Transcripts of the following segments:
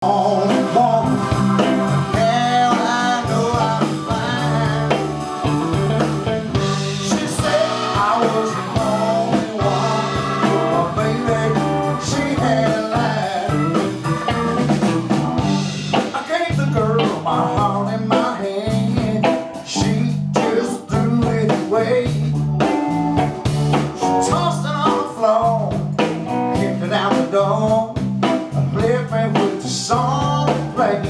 Bong, bong,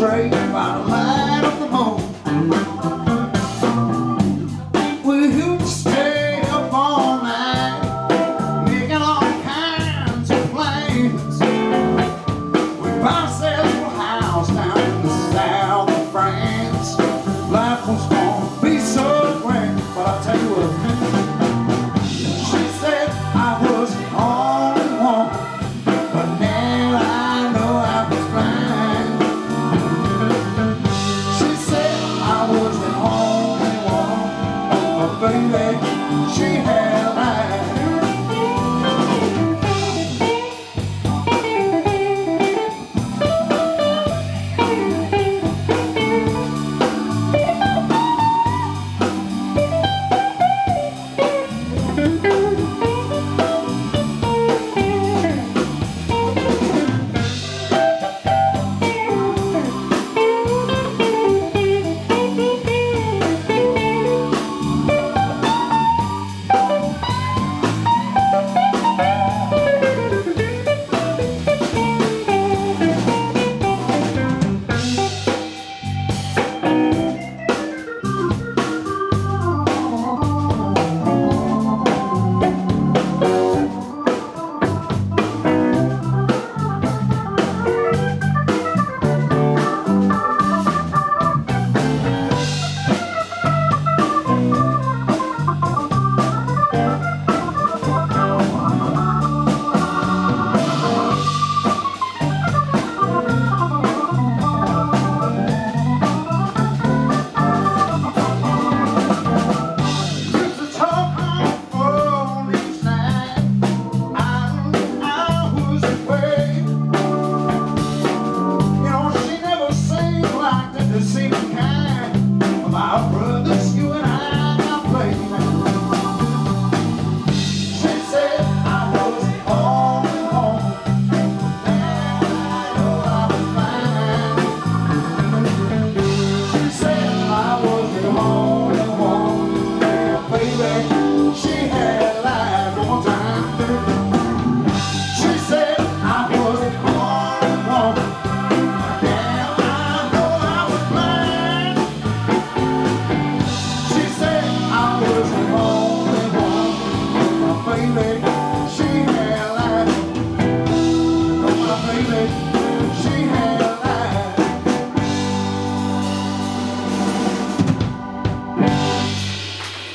Right. she